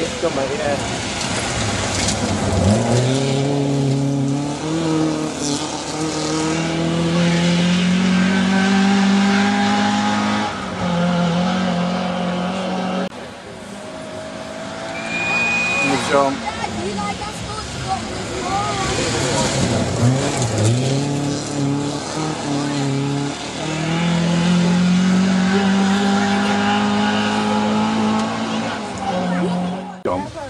tiếp cho mấy ờ, em Jump. Jong.